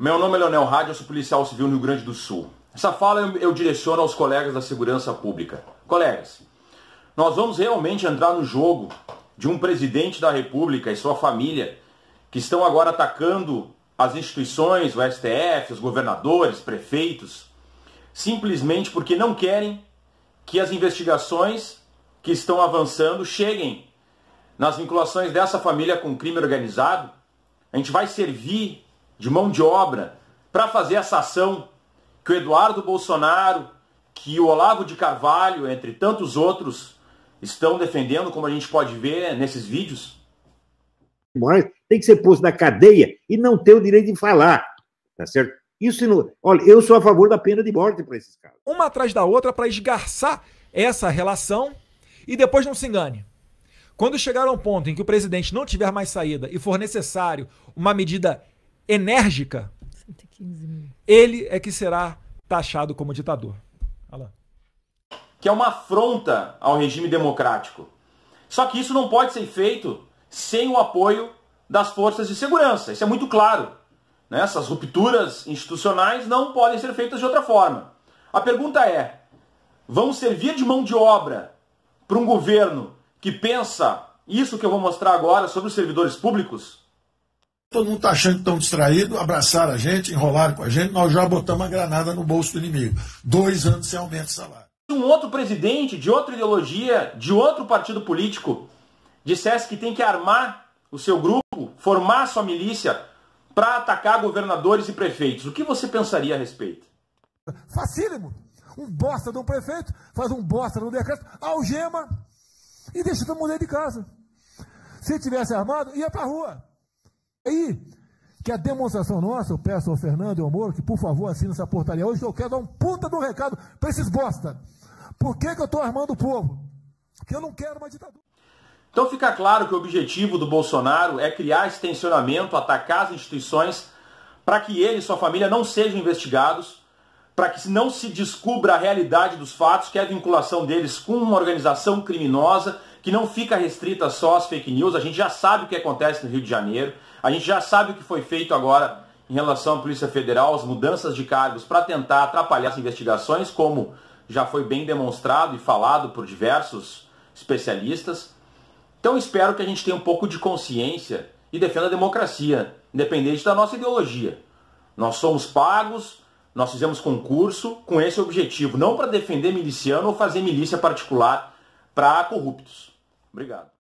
Meu nome é Leonel Rádio, eu sou policial civil no Rio Grande do Sul. Essa fala eu, eu direciono aos colegas da segurança pública. Colegas, nós vamos realmente entrar no jogo de um presidente da República e sua família que estão agora atacando as instituições, o STF, os governadores, prefeitos, simplesmente porque não querem que as investigações que estão avançando cheguem nas vinculações dessa família com crime organizado. A gente vai servir de mão de obra para fazer essa ação que o Eduardo Bolsonaro, que o Olavo de Carvalho, entre tantos outros, estão defendendo, como a gente pode ver nesses vídeos? Tem que ser posto na cadeia e não ter o direito de falar, tá certo? Isso não... Olha, eu sou a favor da pena de morte para esses caras. Uma atrás da outra para esgarçar essa relação e depois não se engane. Quando chegar a um ponto em que o presidente não tiver mais saída e for necessário uma medida enérgica, ele é que será taxado como ditador. Que é uma afronta ao regime democrático. Só que isso não pode ser feito sem o apoio das forças de segurança. Isso é muito claro. Né? Essas rupturas institucionais não podem ser feitas de outra forma. A pergunta é: vamos servir de mão de obra para um governo que pensa isso que eu vou mostrar agora sobre os servidores públicos? Todo mundo está achando que estão distraídos, abraçaram a gente, enrolaram com a gente, nós já botamos a granada no bolso do inimigo. Dois anos sem aumento de salário. Se um outro presidente de outra ideologia, de outro partido político, dissesse que tem que armar o seu grupo, formar sua milícia para atacar governadores e prefeitos, o que você pensaria a respeito? Facílimo. Um bosta de um prefeito faz um bosta no decreto, algema e deixa todo mundo dentro de casa. Se tivesse armado, ia para a rua. Aí, que a demonstração nossa, eu peço ao Fernando e ao Moro que por favor assine essa portaria hoje, que eu quero dar um puta do recado para esses bosta. Por que, que eu estou armando o povo? Porque eu não quero uma ditadura. Então fica claro que o objetivo do Bolsonaro é criar esse tensionamento, atacar as instituições, para que ele e sua família não sejam investigados, para que não se descubra a realidade dos fatos, que é a vinculação deles com uma organização criminosa que não fica restrita só às fake news. A gente já sabe o que acontece no Rio de Janeiro, a gente já sabe o que foi feito agora em relação à Polícia Federal, as mudanças de cargos para tentar atrapalhar as investigações, como já foi bem demonstrado e falado por diversos especialistas. Então espero que a gente tenha um pouco de consciência e defenda a democracia, independente da nossa ideologia. Nós somos pagos, nós fizemos concurso com esse objetivo, não para defender miliciano ou fazer milícia particular para corruptos. Obrigado.